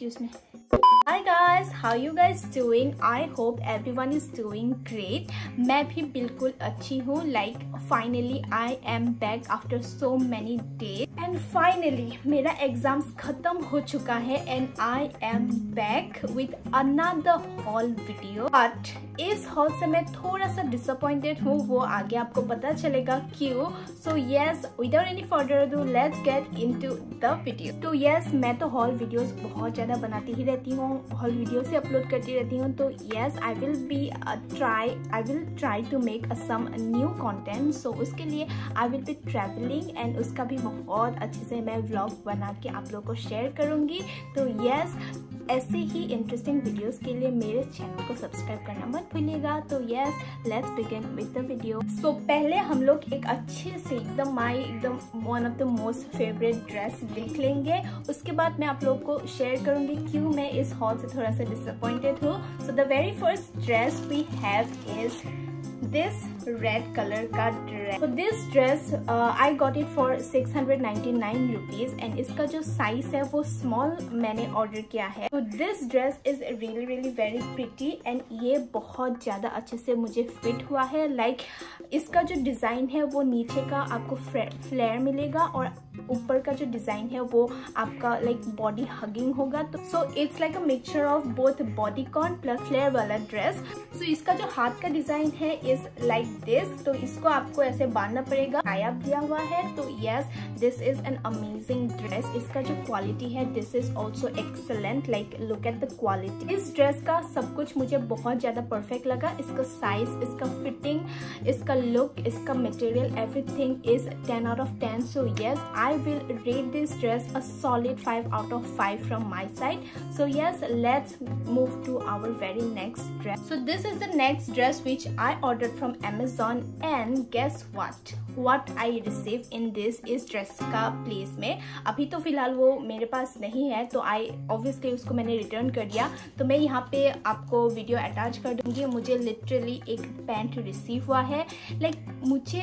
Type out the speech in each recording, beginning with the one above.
excuse me. Hi guys how you guys doing I hope everyone is doing great मैं भी बिल्कुल अच्छी हूँ। Like finally I am back after so many day and finally मेरा exams खत्म हो चुका है and I am back with another haul video but इस हॉल से मैं थोड़ा सा डिसअपॉइंटेड हूँ। वो आगे आपको पता चलेगा क्यों? So yes without any further do let's get into video to yes मैं तो हॉल वीडियोज़ बहुत ज़्यादा बनाती ही रहती हूँ हॉल वीडियो से अपलोड करती रहती हूँ तो yes I will be try I will try to make some new content so उसके लिए I will be travelling and उसका भी बहुत अच्छे से मैं व्लॉग बना के आप लोगों को शेयर करूँगी। तो यस ऐसे ही इंटरेस्टिंग वीडियोस के लिए मेरे चैनल को सब्सक्राइब करना मत भूलिएगा। तो yes let's begin with the video so पहले हम लोग एक अच्छे से एकदम माई एकदम one of the most favourite dress देख लेंगे। उसके बाद मैं आप लोग को शेयर करूँगी क्यों मैं इस हॉल से थोड़ा सा डिसअपॉइंटेड हूँ। So the very first dress we have is this red color का. So this dress uh, I got it for 699 rupees and इसका जो size है वो small मैंने order किया है. So this dress is really really very pretty and ये बहुत ज़्यादा अच्छे से मुझे fit हुआ है. Like इसका जो design है वो नीचे का आपको flare मिलेगा और ऊपर का जो डिज़ाइन है वो आपका लाइक बॉडी हगिंग होगा। तो so it's like a mixture of both bodycon plus flare वाला ड्रेस सो इसका जो हाथ का डिज़ाइन है इज़ लाइक दिस तो इसको आपको ऐसे बांधना पड़ेगा। टाइप दिया हुआ है। तो yes this is an amazing dress इसका जो क्वालिटी है this is also excellent like look at the quality इस ड्रेस का सब कुछ मुझे बहुत ज़्यादा परफेक्ट लगा। इसका साइज़ इसका फिटिंग इसका लुक इसका material everything is ten out of ten so yes I will rate this dress a solid 5 out of 5 from my side. So yes let's move to our very next dress. So this is the next dress which i ordered from amazon and guess what what I receive in this इस dress का place में अभी तो फ़िलहाल वो मेरे पास नहीं है तो आई ऑब्वियसली उसको मैंने रिटर्न कर दिया। तो मैं यहाँ पे आपको वीडियो अटैच कर दूँगी। मुझे लिटरली एक पैंट रिसीव हुआ है। लाइक like, मुझे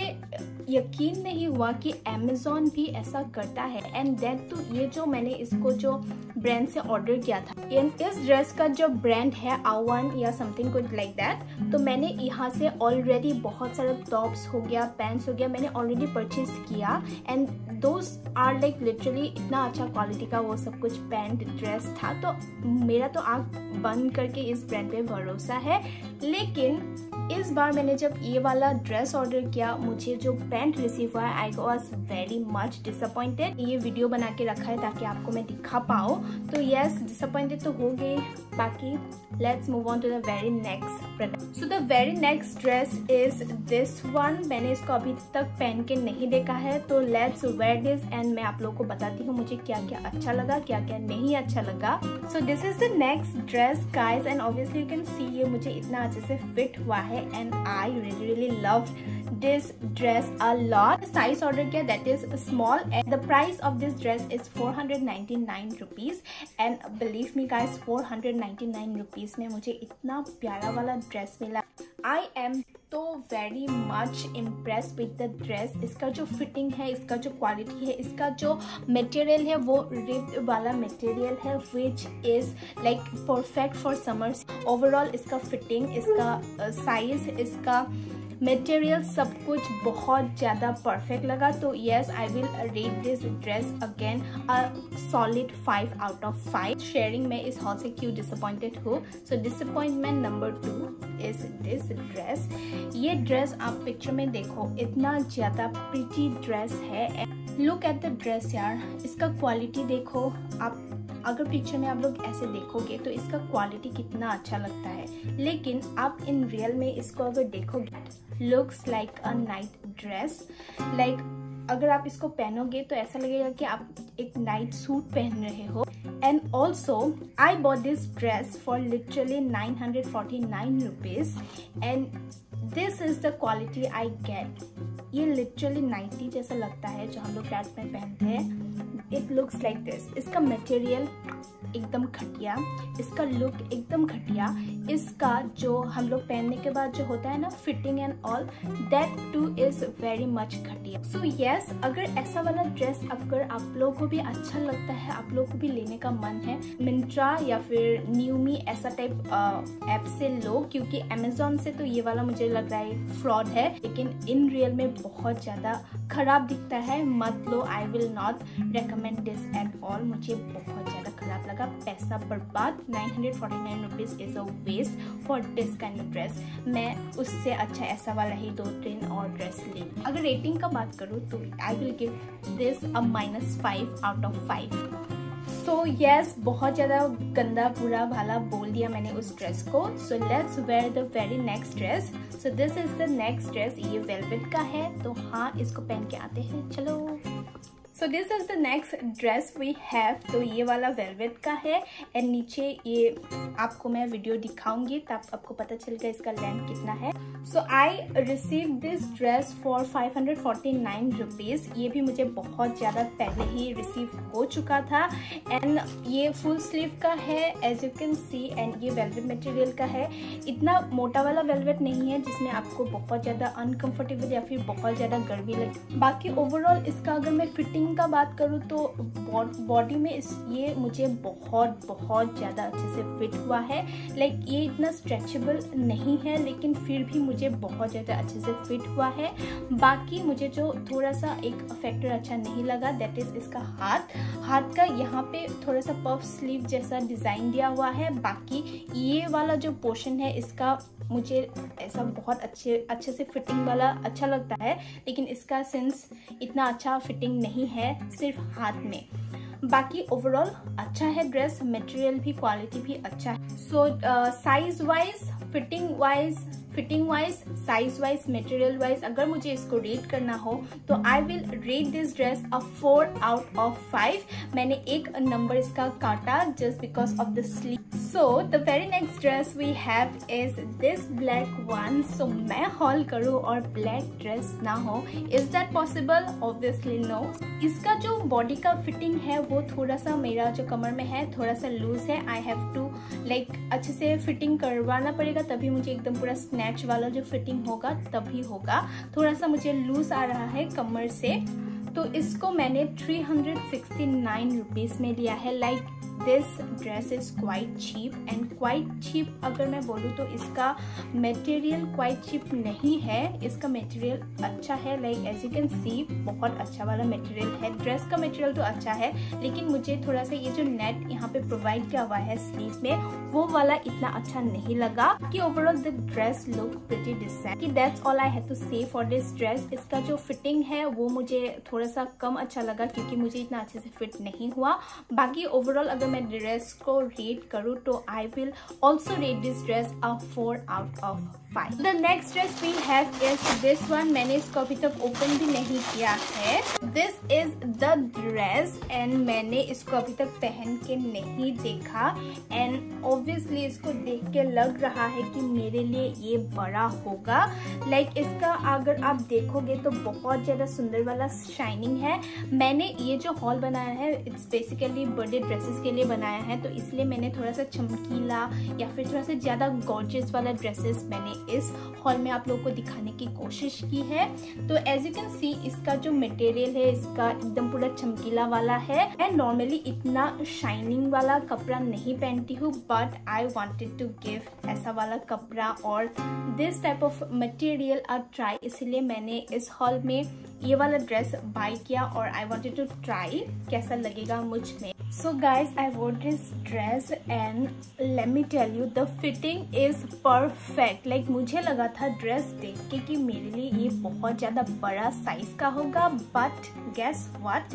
यकीन नहीं हुआ कि अमेजोन भी ऐसा करता है। एंड देन तो ये जो मैंने इसको जो ब्रांड से ऑर्डर किया था। इस ड्रेस का जो ब्रांड है आवन या समथिंग कुछ लाइक दैट तो मैंने यहाँ से ऑलरेडी बहुत सारे टॉप्स हो गया पैंट्स हो गया, मैंने ऑलरेडी परचेज किया। And those are like literally इतना अच्छा क्वालिटी का वो सब कुछ पैंट ड्रेस था। तो मेरा तो आँख बंद करके इस ब्रांड पे भरोसा है। लेकिन इस बार मैंने जब ये वाला ड्रेस ऑर्डर किया, मुझे जो पैंट रिसीव हुआ I was very much disappointed ये वीडियो बना के रखा है ताकि आपको मैं दिखा पाऊँ। तो यस डिसअपॉइंटेड तो हो गई बाकी let's move on to the very next product so the very next dress is this one मैंने इसको अभी तक पहन के नहीं देखा है तो लेट्स वेयर दिस एंड मैं आप लोगों को बताती हूँ मुझे क्या क्या अच्छा लगा क्या क्या नहीं अच्छा लगा. So this is the next dress guys and obviously you can see ये मुझे इतना अच्छे से फिट हुआ है and I really loved this dress a lot size order kiya that is small and the price of this dress is 499 rupees and believe me guys 499 rupees mein mujhe itna pyara wala dress mila I am तो very much impress with the dress इसका जो fitting है इसका जो quality है इसका जो material है वो रिप्ड वाला मटेरियल है which is like perfect for summers overall इसका फिटिंग इसका साइज़ uh, इसका मटेरियल सब कुछ बहुत ज़्यादा परफेक्ट लगा तो yes I will rate this dress again a solid five out of five sharing में इस हॉल से क्यों डिसअपॉइंटेड हो? So disappointment number two is this dress ये ड्रेस आप पिक्चर में देखो, इतना ज़्यादा प्रिटी ड्रेस है। लुक एट द ड्रेस यार, इसका क्वालिटी देखो। आप, अगर पिक्चर में आप लोग ऐसे देखोगे तो इसका क्वालिटी कितना अच्छा लगता है। लेकिन आप इन रियल में इसको अगर देखोगे looks like a night dress like अगर आप इसको पहनोगे तो ऐसा लगेगा कि आप एक नाइट सूट पहन रहे हो. And also I bought this dress for literally nine hundred forty nine rupees and this is the quality I get ये लिटरली नाइटी जैसा लगता है जो हम लोग फ्लैट में पहनते हैं. इट लुक्स लाइक दिस इसका मटेरियल एकदम घटिया, इसका लुक एकदम घटिया, इसका जो हम लोग पहनने के बाद जो होता है ना fitting and all that too is very much घटिया। सो यस अगर ऐसा वाला ड्रेस अगर आप लोगों को भी अच्छा लगता है, आप लोगों को भी लेने का मन है मिंट्रा या फिर न्यूमी ऐसा टाइप ऐप से लो, क्योंकि अमेजोन से तो ये वाला मुझे लग रहा है फ्रॉड है, लेकिन इन रियल में बहुत ज़्यादा खराब दिखता है, मत लो I will not recommend this at all मुझे बहुत ज़्यादा खराब लगा। पैसा बर्बाद। Nine hundred forty nine rupees is a waste for this kind of dress मैं उससे अच्छा ऐसा वाला ही दो तीन और ड्रेस ली। अगर रेटिंग का बात करूँ तो I will give this a minus five out of five so so, yes बहुत ज़्यादा गंदा बुरा भाला बोल दिया मैंने उस ड्रेस को। So let's wear the very next dress so this is the next dress ये वेलवेट का है। तो हाँ इसको पहन के आते हैं। चलो। So this is the next dress we have तो ये वाला वेलवेट का है। एंड नीचे ये आपको मैं वीडियो दिखाऊँगी, तब आपको पता चलेगा इसका लेंथ कितना है। So I receive this dress for five hundred forty nine rupees ये भी मुझे बहुत ज़्यादा पहले ही रिसीव हो चुका था। एंड ये फुल स्लीव का है as you can see and ये वेलवेट मटेरियल का है। इतना मोटा वाला वेलवेट नहीं है, जिसमें आपको बहुत ज़्यादा अनकंफर्टेबल या फिर बहुत ज़्यादा गर्मी लगे। बाकी ओवरऑल इसका अगर मैं फिटिंग फिटिंग का बात करूँ तो बॉडी में इस, ये मुझे बहुत बहुत ज़्यादा अच्छे से फिट हुआ है। लाइक ये इतना स्ट्रेचेबल नहीं है, लेकिन फिर भी मुझे बहुत ज़्यादा अच्छे से फिट हुआ है। बाकी मुझे जो थोड़ा सा एक फैक्टर अच्छा नहीं लगा दैट इज़ इसका हाथ। हाथ का यहाँ पे थोड़ा सा पफ स्लीव जैसा डिज़ाइन दिया हुआ है। बाकी ये वाला जो पोर्शन है, इसका मुझे ऐसा बहुत अच्छे अच्छे से फिटिंग वाला अच्छा लगता है। लेकिन इसका सेंस इतना अच्छा फिटिंग नहीं है सिर्फ़ हाथ में। बाकी ओवरऑल अच्छा है ड्रेस मटेरियल भी क्वालिटी भी अच्छा है। So size wise fitting wise fitting wise size wise material wise अगर मुझे इसको रेट करना हो तो I will rate this dress a four out of five मैंने एक नंबर इसका काटा just because of the sleeve so the very next dress we have is this black one so मैं हॉल करूँ और ब्लैक ड्रेस ना हो. Is that possible obviously no इसका जो बॉडी का फिटिंग है, वो थोड़ा सा मेरा जो कमर में है, थोड़ा सा लूज है। आई हैव टू लाइक अच्छे से फिटिंग करवाना पड़ेगा, तभी मुझे एकदम पूरा स्नैच वाला जो फिटिंग होगा, तभी होगा। थोड़ा सा मुझे लूज आ रहा है कमर से। तो इसको मैंने 369 हंड्रेड में लिया है। Like this dress is quite cheap and quite cheap अगर मैं बोलूँ तो इसका मटेरियल क्वाइट चीप नहीं है। इसका मटेरियल अच्छा है। Like as you can see बहुत अच्छा वाला मटेरियल है। ड्रेस का मटेरियल तो अच्छा है, लेकिन मुझे थोड़ा सा ये जो नेट यहाँ पे प्रोवाइड किया हुआ है स्लीव में, वो वाला इतना अच्छा नहीं लगा कि overall the dress look pretty decent कि that's all I have to say for this dress इसका जो फिटिंग है, वो मुझे थोड़ा सा कम अच्छा लगा क्योंकि मुझे इतना अच्छे से फिट नहीं हुआ। बाकी ओवरऑल अगर also my dress code rate karu i will also rate this dress a 4 out of five the next dress we have is this one मैंने इसको अभी तक ओपन भी नहीं किया है. This is the dress and मैंने इसको अभी तक पहन के नहीं देखा. एंड ऑब्वियसली इसको देख के लग रहा है कि मेरे लिए ये बड़ा होगा. लाइक like इसका अगर आप देखोगे तो बहुत ज़्यादा सुंदर वाला शाइनिंग है. मैंने ये जो हॉल बनाया है इट्स बेसिकली बर्थडे ड्रेसेस के लिए बनाया है. तो इसलिए मैंने थोड़ा सा चमकीला या फिर थोड़ा सा ज़्यादा गॉर्जियस वाला ड्रेसेस मैंने इस हॉल में आप लोगों को दिखाने की कोशिश की है। तो एज यू कैन सी इसका जो मटेरियल है, इसका एकदम पूरा चमकीला वाला है। एंड नॉर्मली इतना शाइनिंग वाला कपड़ा नहीं पहनती हूँ but I wanted to give ऐसा वाला कपड़ा और this type of material a try इसलिए मैंने इस हॉल में ये वाला ड्रेस बाय किया और आई वॉन्टेड टू ट्राई कैसा लगेगा मुझमें। So guys I want this dress and let me tell you the fitting is perfect like मुझे लगा था ड्रेस देख के कि मेरे लिए ये बहुत ज़्यादा बड़ा साइज़ का होगा बट गेस वट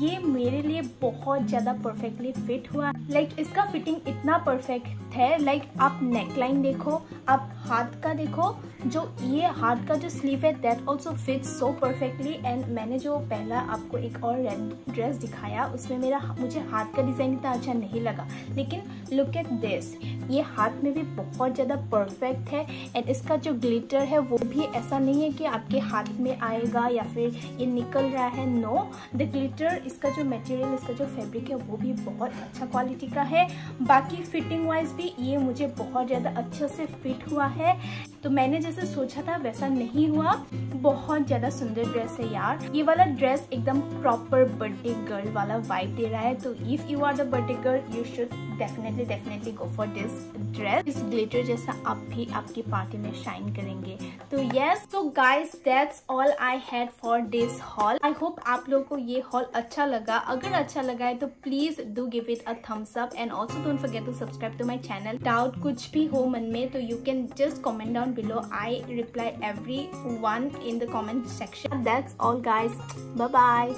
ये मेरे लिए बहुत ज़्यादा परफेक्टली फिट हुआ। लाइक like, इसका फिटिंग इतना परफेक्ट है लाइक like, आप नेकलाइन देखो आप हाथ का देखो जो ये हार्ट का जो स्लीव है that also fit so perfectly and मैंने जो पहला आपको एक और रेड ड्रेस दिखाया, उसमें मेरा मुझे हार्ट का डिज़ाइन इतना अच्छा नहीं लगा. लेकिन लुक एट दिस ये हाथ में भी बहुत ज़्यादा परफेक्ट है एंड इसका जो ग्लिटर है, वो भी ऐसा नहीं है कि आपके हाथ में आएगा या फिर ये निकल रहा है. नो द ग्लिटर इसका जो मटेरियल इसका जो फैब्रिक है, वो भी बहुत अच्छा क्वालिटी का है. बाकी फिटिंग वाइज भी ये मुझे बहुत ज़्यादा अच्छे से फिट हुआ है. तो मैंने जैसे सोचा था, वैसा नहीं हुआ। बहुत ज़्यादा सुंदर ड्रेस है यार। ये वाला ड्रेस एकदम प्रॉपर बर्थडे गर्ल वाला वाइब दे रहा है। तो if you are the birthday girl you should definitely definitely go for this dress इस ग्लिटर जैसा आप भी आपकी पार्टी में शाइन करेंगे। तो यस तो guys that's all I had for this haul I hope आप लोगों को ये हॉल अच्छा लगा। अगर अच्छा लगा है तो please do give it a thumbs up and also don't forget to subscribe to my channel doubt कुछ भी हो मन में तो you can just comment down i reply every one in the comment section. That's all, guys. Bye bye